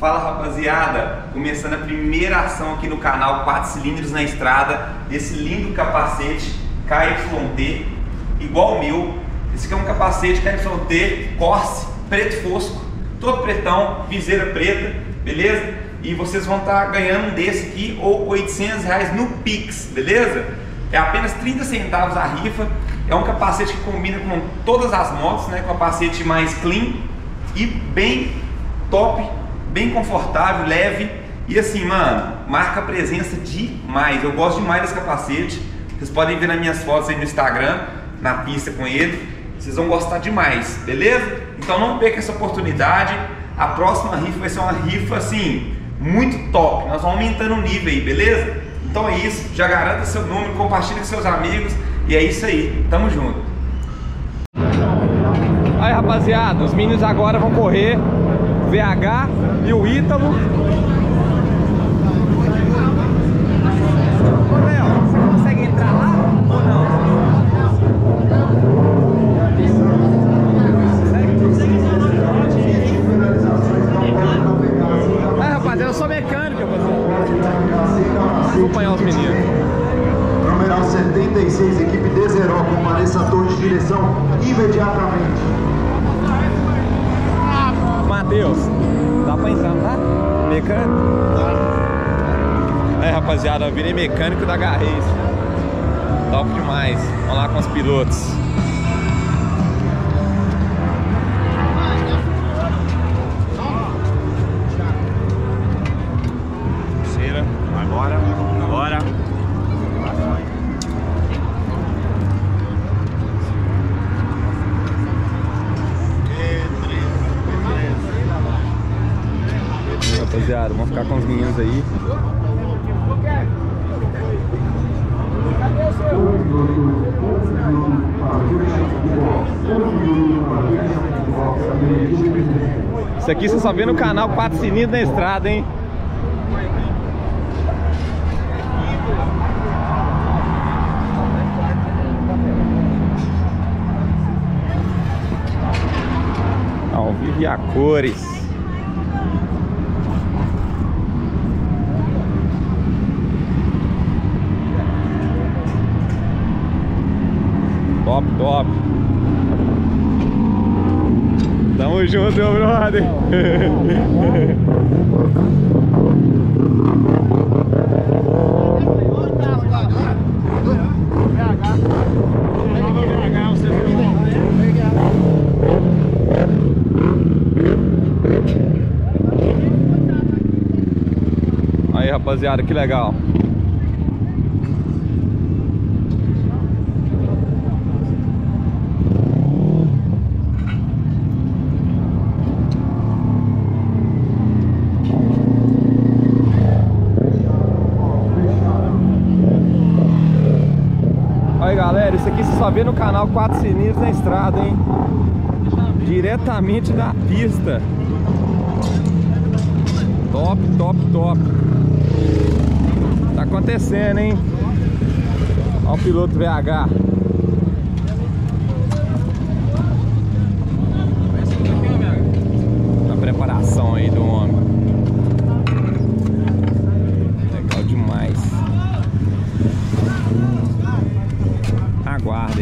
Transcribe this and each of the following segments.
Fala rapaziada, começando a primeira ação aqui no canal 4 cilindros na estrada, esse lindo capacete KYT, igual o meu. Esse aqui é um capacete KYT Corse, preto fosco, todo pretão, viseira preta, beleza? E vocês vão estar tá ganhando um desse aqui ou 800 reais no Pix, beleza? É apenas 30 centavos a rifa. É um capacete que combina com todas as motos, né? Capacete mais clean e bem top, bem confortável, leve. E assim, mano, marca presença demais. Eu gosto demais desse capacete. Vocês podem ver nas minhas fotos aí no Instagram, na pista com ele. Vocês vão gostar demais, beleza? Então não perca essa oportunidade. A próxima rifa vai ser uma rifa assim, muito top. Nós vamos aumentando o nível aí, beleza? Então é isso. Já garanta seu número, compartilhe com seus amigos. E é isso aí. Tamo junto. Aí rapaziada, os meninos agora vão correr VH e o Ítalo acompanhar os meninos. Numeral 76, equipe D0, compareça a torre de direção imediatamente. Matheus, dá pra entrar, tá? Mecânico? Tá. É, rapaziada, eu virei mecânico da Garreis. Top demais. Vamos lá com os pilotos. Vamos ficar com os meninos aí. Isso aqui você só vê no canal 4 Cilindros na Estrada, hein? Ao vivo e a cores. Top, top. Tamo junto, meu brother. Aí, rapaziada, que legal. Galera, isso aqui você só vê no canal 4 Sinistros na estrada, hein? Diretamente da pista. Top, top, top. Tá acontecendo, hein? Olha o piloto VH. A preparação aí do homem.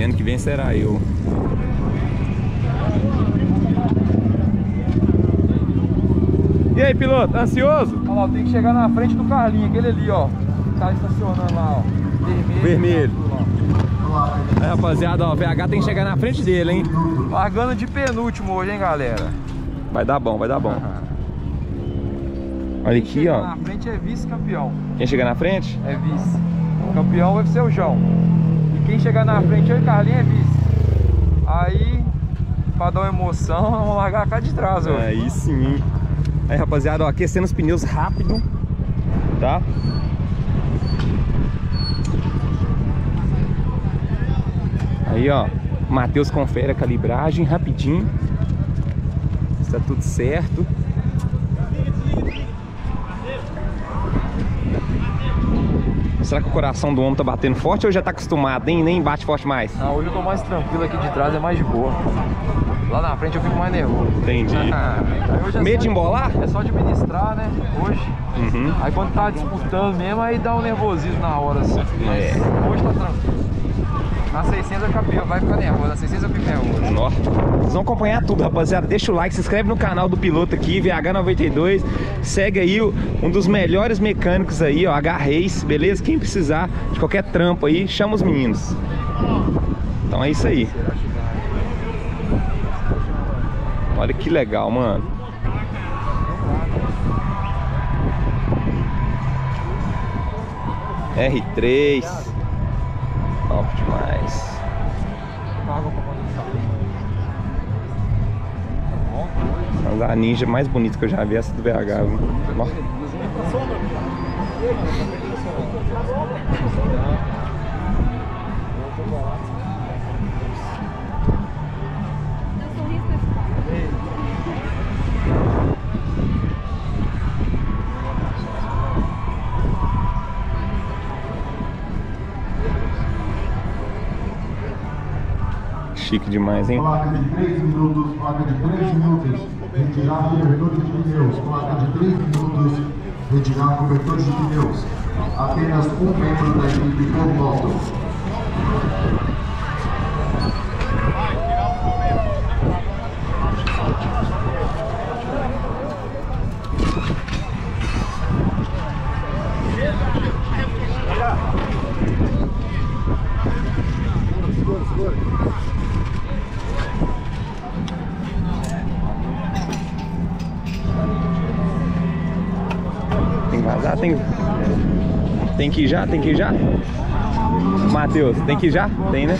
ano que vem será eu. E aí, piloto, ansioso? Olha lá, tem que chegar na frente do Carlinho, aquele ali, ó. Tá estacionando lá, ó. Vermelho. Vermelho. Aí, rapaziada, ó, o VH tem que chegar na frente dele, hein? Largando de penúltimo hoje, hein, galera? Vai dar bom, vai dar bom. Olha aqui, ó. na frente é vice-campeão. Quem chegar na frente? É vice. O campeão vai ser o João. Quem chegar na frente, eu e Carlinhos é vice. Aí, pra dar uma emoção, vamos largar cá de trás, ó. Aí sim. Aí, rapaziada, ó, aquecendo os pneus rápido, tá? Aí, ó, Matheus confere a calibragem rapidinho. Está tudo certo. Será que o coração do homem tá batendo forte ou já tá acostumado? Nem, nem bate forte mais? Não, hoje eu tô mais tranquilo aqui de trás, é mais de boa. Lá na frente eu fico mais nervoso. Entendi. Aí hoje é Medo de embolar? É só administrar, né? Hoje. Uhum. Aí quando tá disputando mesmo, aí dá um nervosismo na hora, assim. Mas É. hoje tá tranquilo. Na 600 eu capio, vai ficar nervoso. Na 600 eu fico nervoso. Vocês vão acompanhar tudo, rapaziada. Deixa o like, se inscreve no canal do piloto aqui, VH92. Segue aí um dos melhores mecânicos aí, ó, H-Race, beleza? Quem precisar de qualquer trampo aí, chama os meninos. Então é isso aí. Olha que legal, mano. R3. Top demais. Mas a ninja mais bonita que eu já vi é essa do viu? Ó. Chique demais, hein? Placa de 3 minutos, placa de 3 minutos, retirar cobertores de pneus. Placa de 3 minutos, retirar cobertores de pneus. Apenas um membro da equipe por moto. Tem que ir já? Tem que ir já? Matheus, tem que ir já? Tem, né?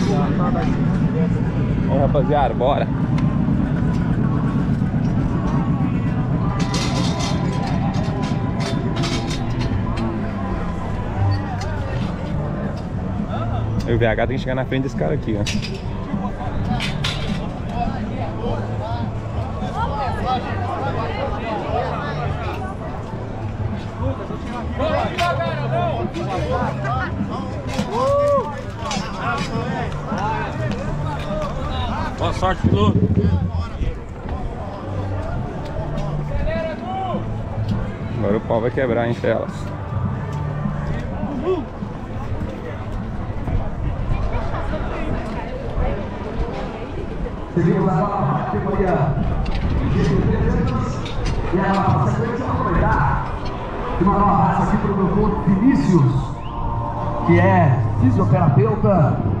Vamos, rapaziada, bora. O VH tem que chegar na frente desse cara aqui, ó. Boa sorte, piloto. Agora o pau vai quebrar, hein, Felas? Seguimos agora a categoria de 300 e a sequência vai dar de uma nova raça aqui para o doutor Vinícius, que é fisioterapeuta.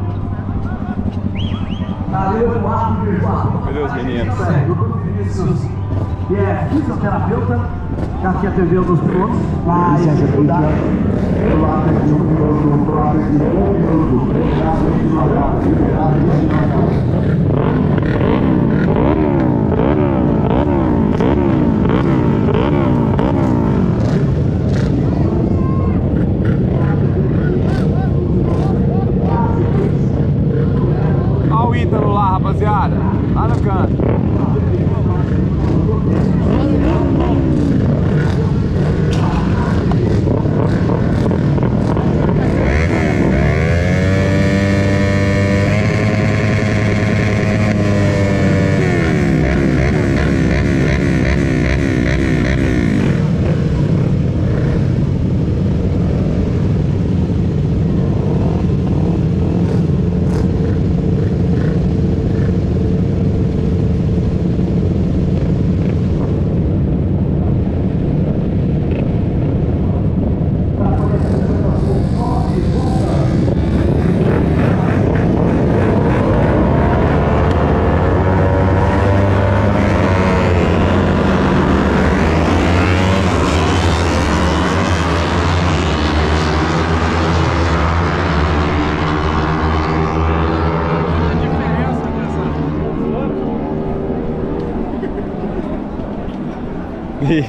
Valeu, Eduardo Virtual. Cadê os meninos? Que é fisioterapeuta, está aqui atendendo os pilotos. Vai ajudar. Placa de um minuto, um de devagar, liberado de devagar. O Ítalo lá, rapaziada. Lá no canto.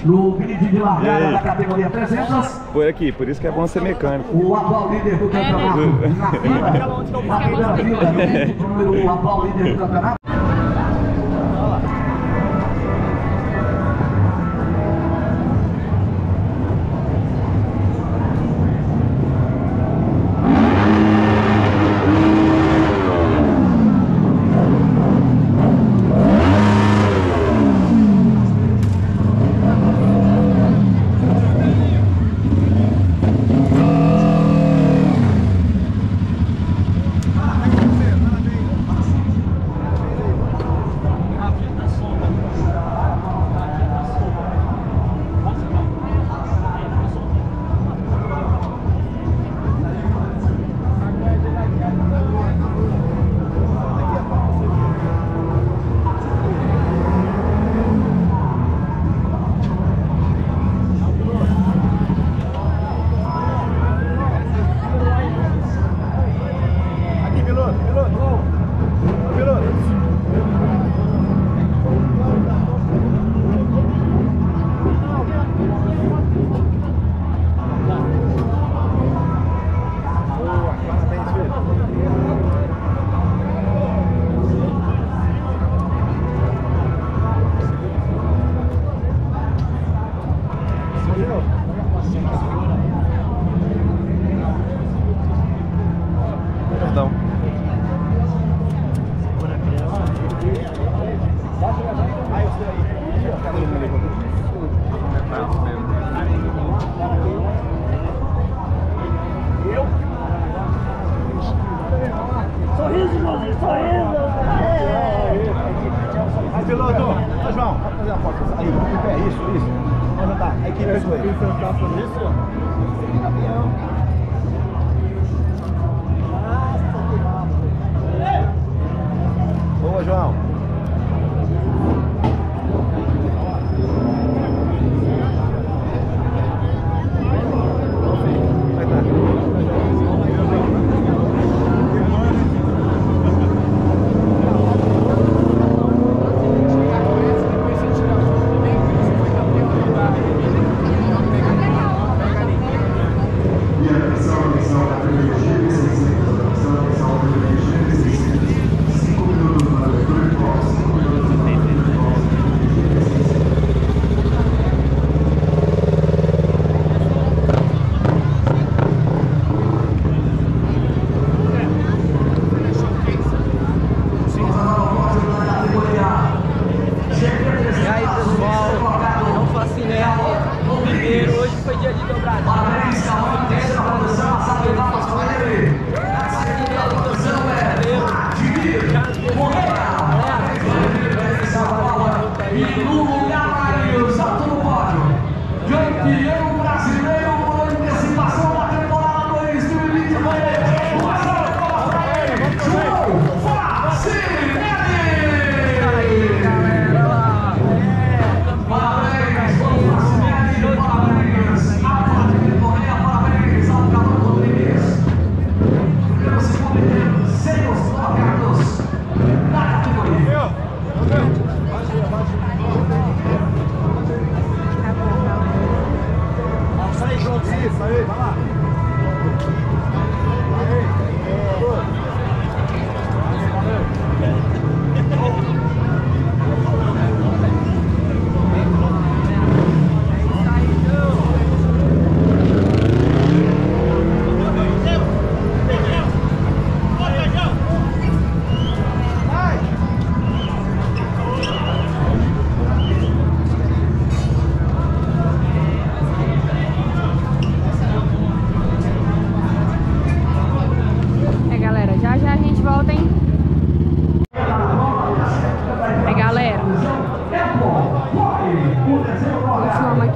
No grid de largada da categoria 300, Por aqui, por isso que é bom ser mecânico. o atual líder do campeonato. Na fila, na primeira fila, 1, o atual líder do campeonato. Que pessoa aí? Isso. Boa, João.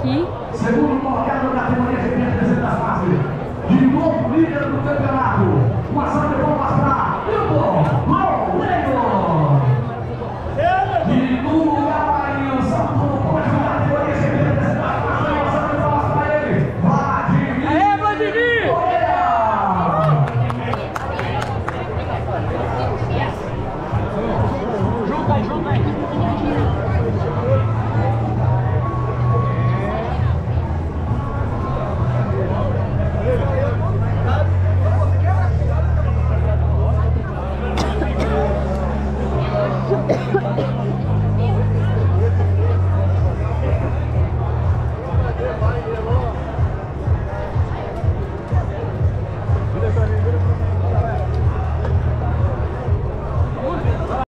Aqui.